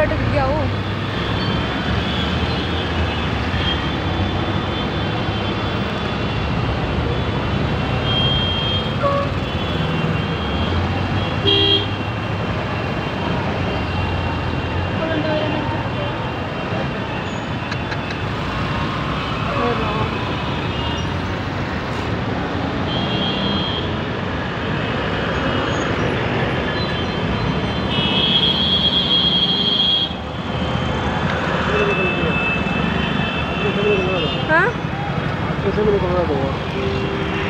लटक गया वो 啊？你身边的？